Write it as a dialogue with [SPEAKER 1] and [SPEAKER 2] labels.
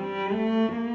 [SPEAKER 1] Música